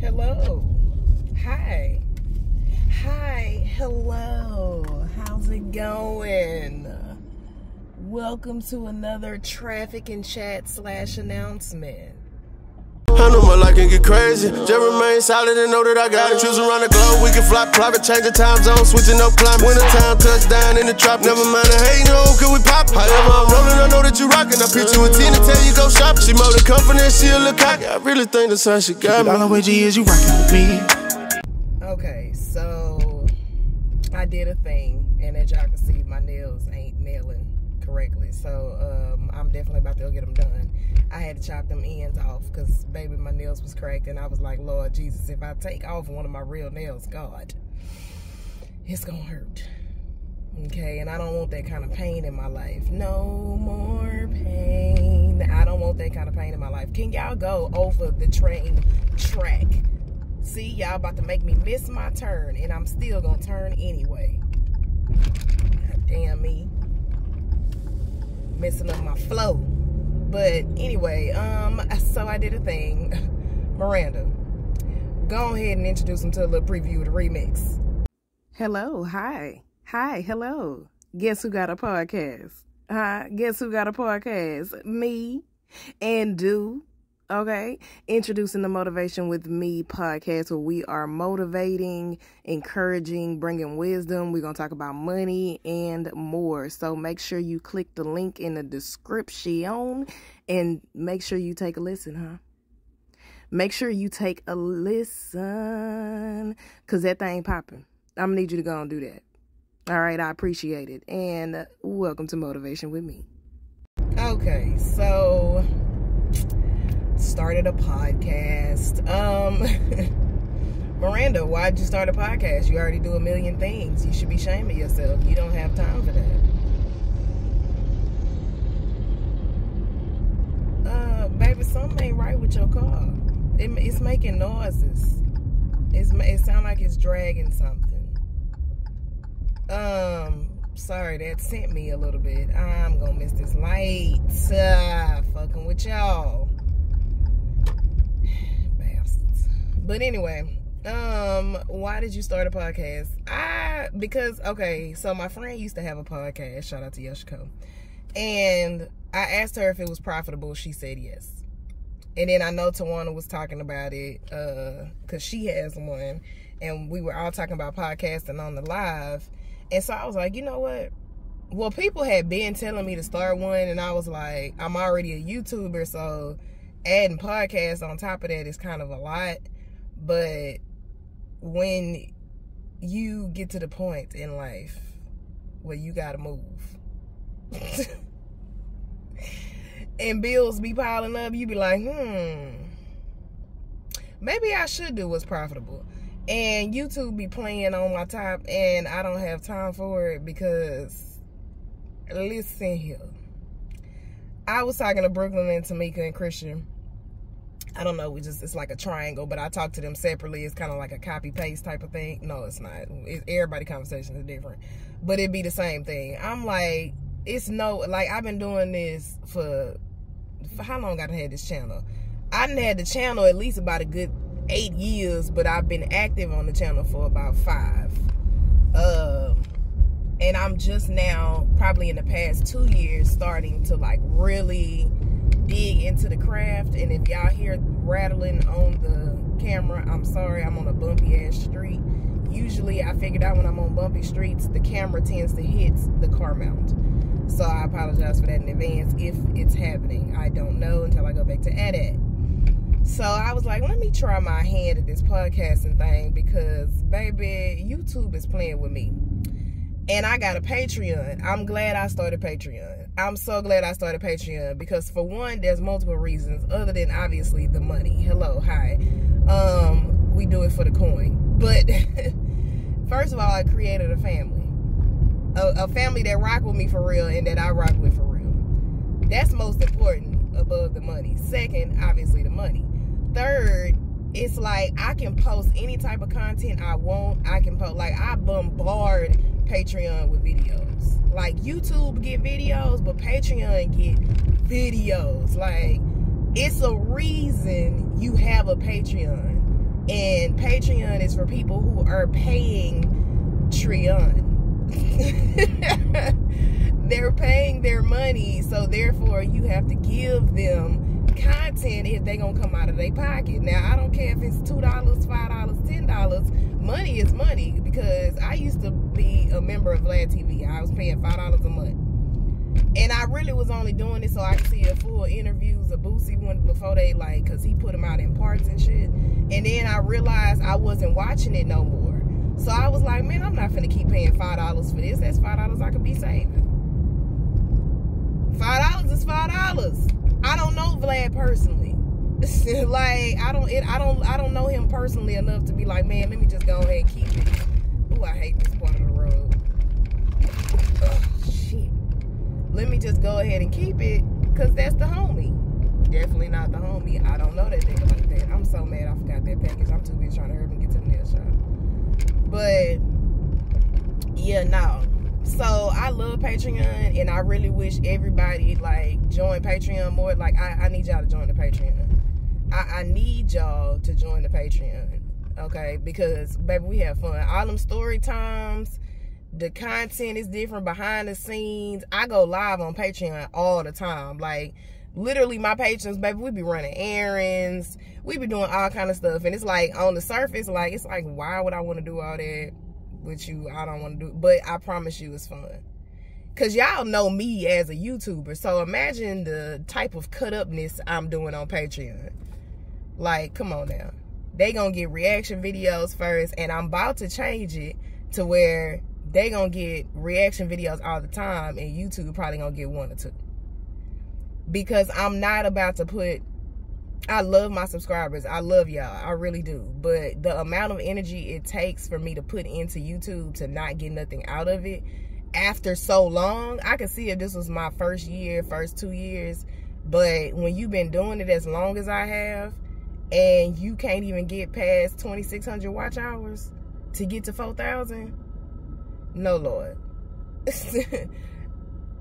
Hello. Hi. Hi. Hello. How's it going? Welcome to another traffic and chat slash announcement. I know my life can get crazy. Just remain solid and know that I got it. Choose around the globe, we can fly private, change the time zone, switching up climate. Winter time, touchdown in the trop. Never mind the hate, no, can we pop? However, I'm rolling, I know that you rockin'. I pitch you a 10 to tell you go shop. She more the confident, she a look cocky. I really think that's how she got me. All the way G is you rockin' with me. Okay, so I did a thing, and as y'all can see, my nails ain't nailing correctly. So um, I'm definitely about to go get them done. I had to chop them ends off because, baby, my nails was cracked, and I was like, Lord Jesus, if I take off one of my real nails, God, it's gonna hurt. Okay, and I don't want that kind of pain in my life. No more pain. I don't want that kind of pain in my life. Can y'all go over the train track? See, y'all about to make me miss my turn, and I'm still gonna turn anyway. God damn me. Messing up my flow. But anyway, um, so I did a thing. Maranda, go ahead and introduce them to a little preview of the remix. Hello, hi. Hi, hello. Guess who got a podcast? Huh? Guess who got a podcast? Me and do. Okay, introducing the Motivation with Me podcast where we are motivating, encouraging, bringing wisdom. We're going to talk about money and more. So make sure you click the link in the description and make sure you take a listen, huh? Make sure you take a listen because that thing popping. I'm going to need you to go and do that. All right, I appreciate it. And uh, welcome to Motivation with Me. Okay, so started a podcast. Um Maranda, why'd you start a podcast? You already do a million things. You should be shaming yourself. You don't have time for that. Uh, baby, something ain't right with your car. It, it's making noises. It's, it sounds like it's dragging something. Um, sorry, that sent me a little bit. I'm gonna miss this light. Uh, fucking with y'all. But anyway, um, why did you start a podcast? I because okay, so my friend used to have a podcast. Shout out to Yoshiko. And I asked her if it was profitable. She said yes. And then I know Tawana was talking about it, uh, cause she has one, and we were all talking about podcasting on the live. And so I was like, you know what? Well, people had been telling me to start one, and I was like, I'm already a YouTuber, so adding podcasts on top of that is kind of a lot. But when you get to the point in life where you gotta move and bills be piling up, you be like, hmm, maybe I should do what's profitable. And YouTube be playing on my top, and I don't have time for it because, listen here. I was talking to Brooklyn and Tamika and Christian. I don't know. We just it's like a triangle, but I talk to them separately. It's kind of like a copy paste type of thing. No, it's not. Everybody conversation is different, but it'd be the same thing. I'm like, it's no like I've been doing this for for how long? I had this channel. I done had the channel at least about a good eight years, but I've been active on the channel for about five. Um, and I'm just now, probably in the past two years, starting to like really dig into the craft. And if y'all hear rattling on the camera, I'm sorry, I'm on a bumpy ass street. Usually, I figured out when I'm on bumpy streets, the camera tends to hit the car mount. So I apologize for that in advance if it's happening. I don't know until I go back to edit. So I was like, let me try my hand at this podcasting thing because, baby, YouTube is playing with me. And I got a Patreon. I'm glad I started Patreon. I'm so glad I started Patreon because, for one, there's multiple reasons other than obviously the money. Hello, hi. Um, we do it for the coin. But first of all, I created a family, a, a family that rock with me for real and that I rock with for real. That's most important above the money. Second, obviously the money. Third, it's like I can post any type of content I want. I can post like I bombard Patreon with videos. Like YouTube get videos, but Patreon get videos. Like it's a reason you have a Patreon. And Patreon is for people who are paying Treon. They're paying their money, so therefore you have to give them content if they gonna come out of their pocket. Now I don't care if it's two dollars, five dollars, ten dollars. Money is money because I used to be a member of Vlad TV. I was paying five dollars a month. And I really was only doing it so I could see a full interviews of Boosie one before they like, cause he put them out in parts and shit. And then I realized I wasn't watching it no more. So I was like, man, I'm not gonna keep paying five dollars for this. That's five dollars I could be saving. Five dollars is five dollars. I don't know Vlad personally. like I don't, it, I don't, I don't know him personally enough to be like, man, let me just go ahead and keep it. Ooh, I hate this part of the road. Oh shit. Let me just go ahead and keep it, cause that's the homie. Definitely not the homie. I don't know that nigga like that. I'm so mad I forgot that package. I'm too busy trying to hurry and get to the nail shop. But yeah, no. So I love Patreon and I really wish everybody like join Patreon more. Like I, I need y'all to join the Patreon. I, I need y'all to join the Patreon. Okay, because baby, we have fun. All them story times, the content is different behind the scenes. I go live on Patreon all the time. Like literally my patrons, baby, we be running errands. We be doing all kind of stuff. And it's like on the surface, like it's like, why would I want to do all that with you? I don't want to do But I promise you it's fun. Cause y'all know me as a YouTuber. So imagine the type of cut upness I'm doing on Patreon. Like, come on now. They gonna get reaction videos first, and I'm about to change it to where they gonna get reaction videos all the time, and YouTube probably gonna get one or two. Because I'm not about to put I love my subscribers. I love y'all. I really do. But the amount of energy it takes for me to put into YouTube to not get nothing out of it after so long, I could see if this was my first year, first two years. But when you've been doing it as long as I have, and you can't even get past 2,600 watch hours to get to 4,000, no, Lord.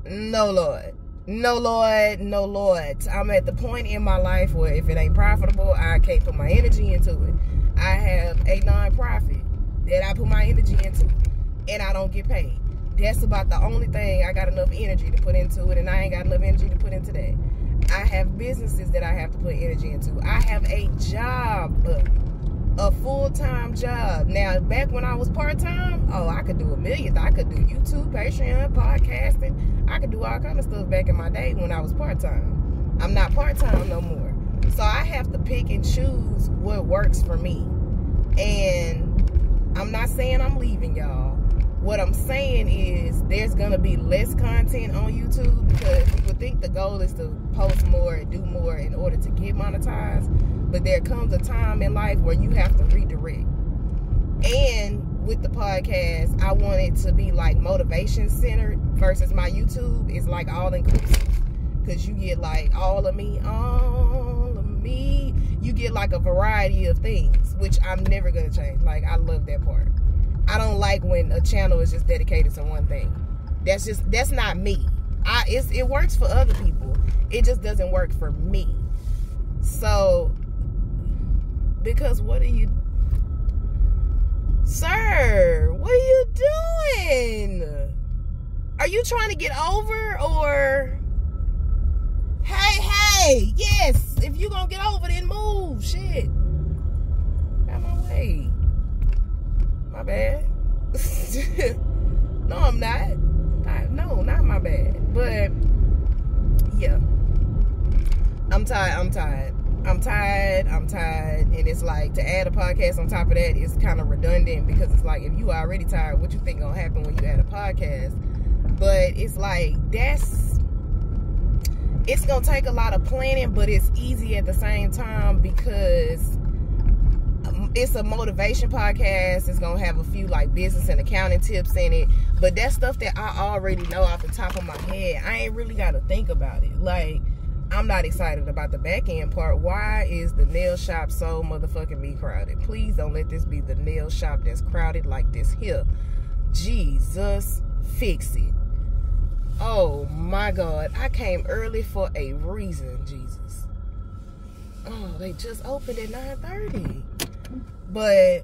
no, Lord. No, Lord. No, Lord. I'm at the point in my life where if it ain't profitable, I can't put my energy into it. I have a non-profit that I put my energy into, and I don't get paid. That's about the only thing I got enough energy to put into it, and I ain't got enough energy to put into that. I have businesses that I have to put energy into. I have a job, a full-time job. Now, back when I was part-time, oh, I could do a million. I could do YouTube, Patreon, podcasting. I could do all kind of stuff back in my day when I was part-time. I'm not part-time no more. So I have to pick and choose what works for me. And I'm not saying I'm leaving y'all what I'm saying is there's gonna be less content on YouTube because people think the goal is to post more and do more in order to get monetized. But there comes a time in life where you have to redirect. And with the podcast, I want it to be like motivation centered versus my YouTube is like all inclusive. Cause you get like all of me, all of me. You get like a variety of things, which I'm never gonna change. Like I love that part. I don't like when a channel is just dedicated to one thing. That's just that's not me. I it works for other people. It just doesn't work for me. So because what are you Sir, what are you doing? Are you trying to get over or Hey, hey, yes. If you gonna get over, then move. Shit. Out my way. My bad. no, I'm not. No, not my bad. But yeah. I'm tired. I'm tired. I'm tired. I'm tired. And it's like to add a podcast on top of that is kind of redundant because it's like if you are already tired, what you think gonna happen when you add a podcast? But it's like that's it's gonna take a lot of planning, but it's easy at the same time because it's a motivation podcast. It's gonna have a few like business and accounting tips in it, but that's stuff that I already know off the top of my head. I ain't really gotta think about it. Like, I'm not excited about the back end part. Why is the nail shop so motherfucking me crowded? Please don't let this be the nail shop that's crowded like this here. Jesus, fix it. Oh my God, I came early for a reason, Jesus. Oh, they just opened at 9:30. But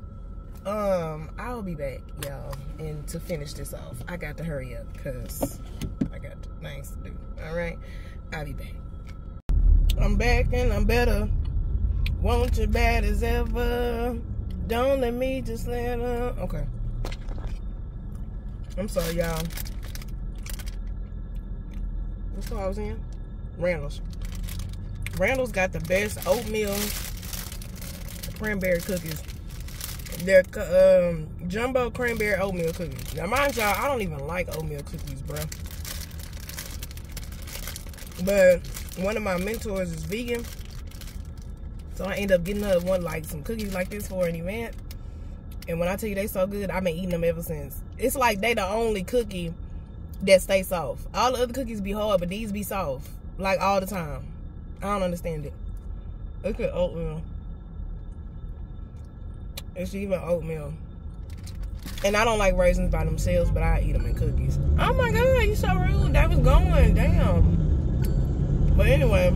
um, I'll be back, y'all. And to finish this off, I got to hurry up because I got things to do. All right, I'll be back. I'm back and I'm better. Want you bad as ever. Don't let me just let up. Okay. I'm sorry, y'all. What store I was in? Randall's. Randall's got the best oatmeal cranberry cookies. They're um, jumbo cranberry oatmeal cookies. Now, mind y'all, I don't even like oatmeal cookies, bro. But one of my mentors is vegan. So I end up getting her one like some cookies like this for an event. And when I tell you they so good, I've been eating them ever since. It's like they the only cookie that stay soft. All the other cookies be hard, but these be soft. Like all the time. I don't understand it. Look at oatmeal. It's even oatmeal. And I don't like raisins by themselves, but I eat them in cookies. Oh my god, you so rude. That was going. Damn. But anyway.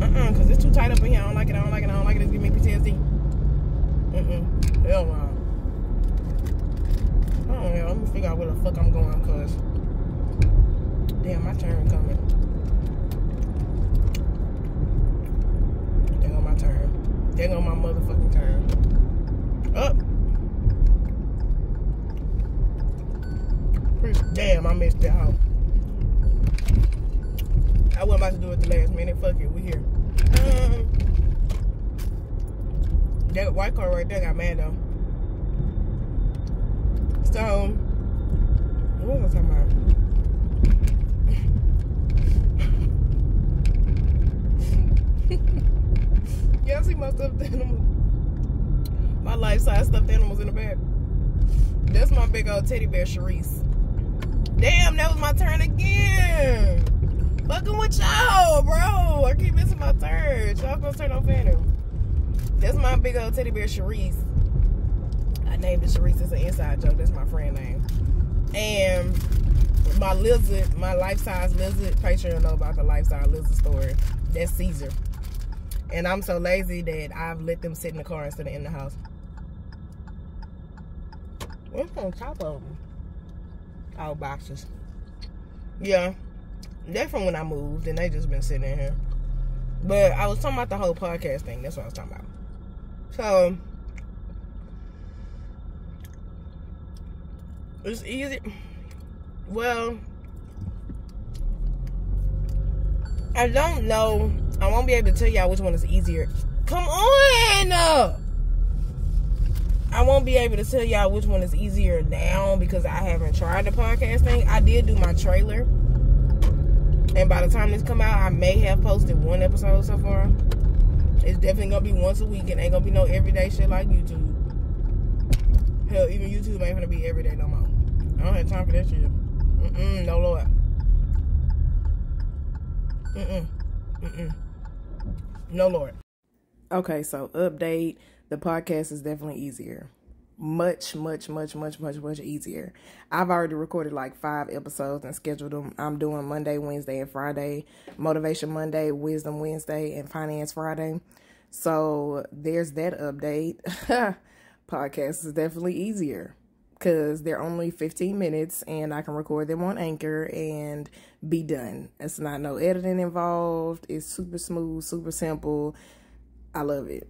Uh-uh, because it's too tight up in here. I don't like it. I don't like it. I don't like it. It's giving me PTSD. Mm-mm. Hell no. Oh, yeah. Let me figure out where the fuck I'm going, because... Damn, my turn coming. There my turn. There go my motherfucking turn. Up. Damn, I missed it out. I wasn't about to do it the last minute. Fuck it, we here. Um, that white car right there got mad though. So, what was I talking about? Y'all see my stuffed animals? My life-size stuffed animals in the back. That's my big old teddy bear, Sharice. Damn, that was my turn again. Fucking with y'all, bro. I keep missing my turn. Y'all gonna turn on Phantom. That's my big old teddy bear, Sharice. I named it Sharice. It's an inside joke. That's my friend name. And my lizard, my life-size lizard, Patreon know about the life-size lizard story. That's Caesar. And I'm so lazy that I've let them sit in the car instead of in the house. What's on top of them? All boxes. Yeah. They're from when I moved, and they just been sitting in here. But I was talking about the whole podcast thing. That's what I was talking about. So it's easy. Well, I don't know. I won't be able to tell y'all which one is easier. Come on! I won't be able to tell y'all which one is easier now because I haven't tried the podcast thing. I did do my trailer. And by the time this come out, I may have posted one episode so far. It's definitely gonna be once a week and ain't gonna be no everyday shit like YouTube. Hell, even YouTube ain't gonna be everyday no more. I don't have time for that shit. Mm-mm, no lord. Mm-mm. Mm-mm. No lord. Okay, so update. The podcast is definitely easier. Much, much, much, much, much, much easier. I've already recorded like five episodes and scheduled them. I'm doing Monday, Wednesday, and Friday. Motivation Monday, Wisdom Wednesday, and Finance Friday. So there's that update. podcast is definitely easier because they're only 15 minutes and I can record them on Anchor and be done. It's not no editing involved. It's super smooth, super simple. I love it.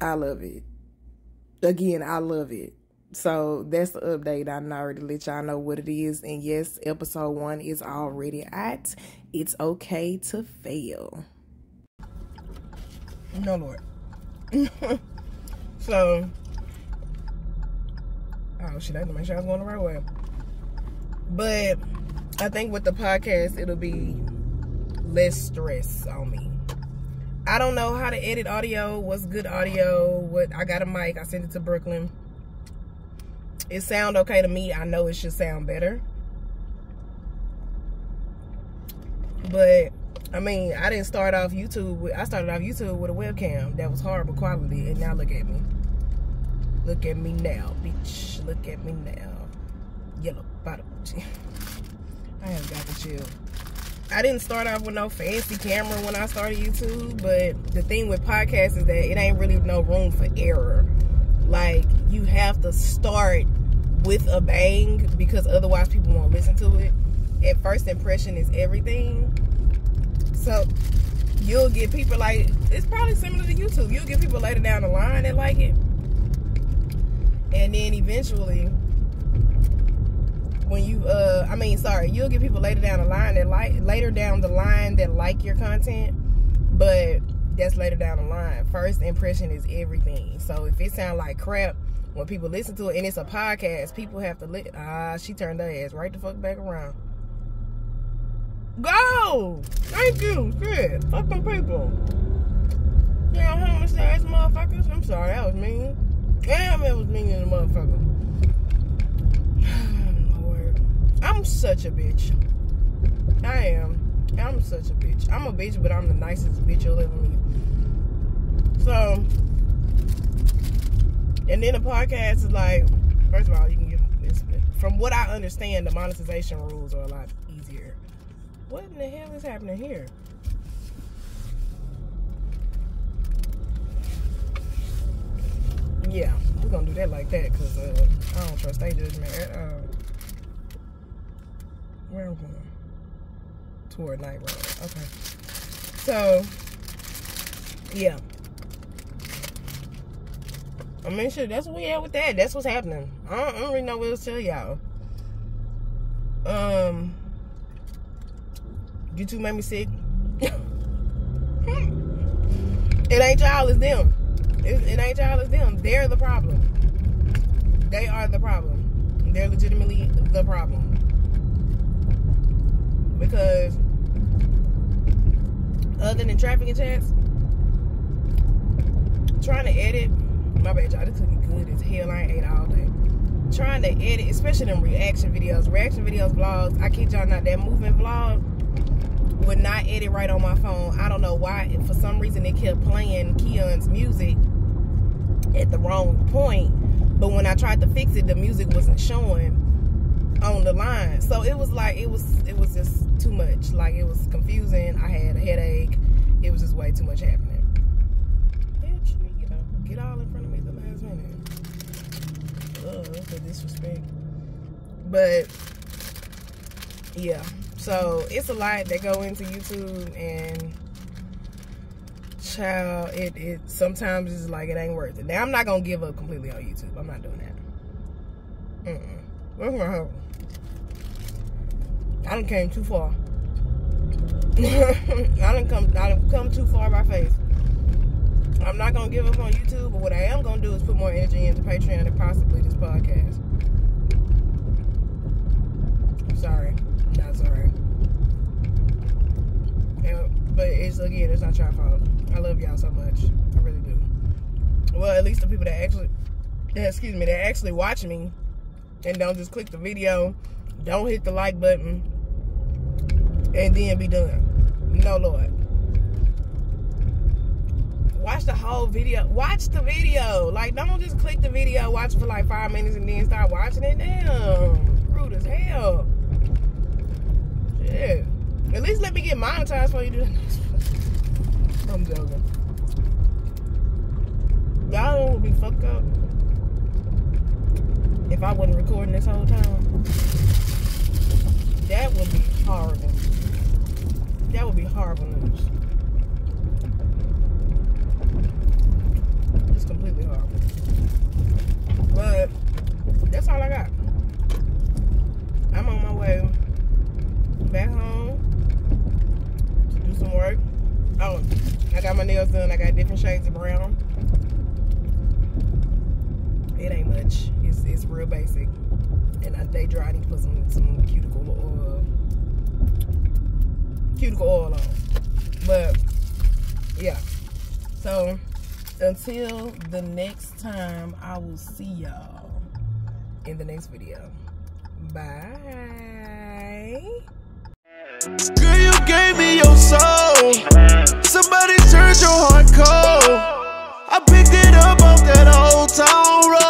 I love it. Again, I love it. So that's the update. I already let y'all know what it is. And yes, episode one is already at. It's okay to fail. No, Lord. so, oh shit, I had to make sure I was going the right way. But I think with the podcast, it'll be less stress on me. I don't know how to edit audio, what's good audio, what I got a mic, I sent it to Brooklyn. It sound okay to me. I know it should sound better. But I mean, I didn't start off YouTube with I started off YouTube with a webcam that was horrible quality and now look at me. Look at me now, bitch. Look at me now. Yellow bottom. I have got to chill. I didn't start off with no fancy camera when I started YouTube, but the thing with podcasts is that it ain't really no room for error. Like you have to start with a bang because otherwise people won't listen to it. And first impression is everything. So you'll get people like it's probably similar to YouTube. You'll get people later down the line that like it. And then eventually when you uh I mean sorry, you'll get people later down the line that like later down the line that like your content, but that's later down the line. First impression is everything. So if it sounds like crap when people listen to it and it's a podcast, people have to li- ah she turned her ass right the fuck back around. Go! Thank you. Good. Fuck them people. Damn homeless ass motherfuckers. I'm sorry, that was mean. Damn, it was mean the motherfucker. I'm such a bitch. I am. I'm such a bitch. I'm a bitch, but I'm the nicest bitch you'll ever meet. So, and then the podcast is like, first of all, you can get. From what I understand, the monetization rules are a lot easier. What in the hell is happening here? Yeah, we're gonna do that like that because uh, I don't trust their judgment at all. Where I'm going? Toward Night Road. Okay. So, yeah. I mean, sure, that's what we had with that. That's what's happening. I don't, I don't really know what else to tell y'all. Um, YouTube made me sick. it ain't y'all, it's them. It, it ain't y'all. They're the problem. They are the problem. They're legitimately the problem because other than traffic and chats, trying to edit, my bad, y'all, this took it good as hell. I ate all day. Trying to edit, especially them reaction videos, reaction videos, vlogs. I kid y'all not, that moving vlog would not edit right on my phone. I don't know why. For some reason, it kept playing Keon's music at the wrong point. But when I tried to fix it, the music wasn't showing on the line. So it was like it was it was just too much. Like it was confusing. I had a headache. It was just way too much happening. Bitch, you know, get all in front of me the last minute. Ugh, the disrespect. But yeah. So it's a lot that go into YouTube and child it it sometimes it's like it ain't worth it. Now I'm not gonna give up completely on YouTube. I'm not doing that. Mm-mm. What's gonna happen? I done came too far. I done come I done come too far by faith. I'm not gonna give up on YouTube, but what I am gonna do is put more energy into Patreon and possibly this podcast. I'm sorry. Not sorry. And, but it's again, it's not your fault. I love y'all so much. I really do. Well, at least the people that actually excuse me, that actually watch me and don't just click the video, don't hit the like button and then be done. No, Lord. Watch the whole video. Watch the video. Like, don't just click the video, watch for like five minutes, and then start watching it. Damn. Rude as hell. Shit. At least let me get monetized before you do that. I'm joking. Y'all would be fucked up if I wasn't recording this whole time. That would be horrible. That would be horrible news. It's completely horrible. But that's all I got. I'm on my way back home to do some work. Oh, I got my nails done. I got different shades of brown. It ain't much. It's it's real basic. And I day dry. I need to put some some cuticle oil cuticle oil on. But yeah. So until the next time, I will see y'all in the next video. Bye. Girl, you gave me your soul. Turned your heart cold. I picked it up off that old time.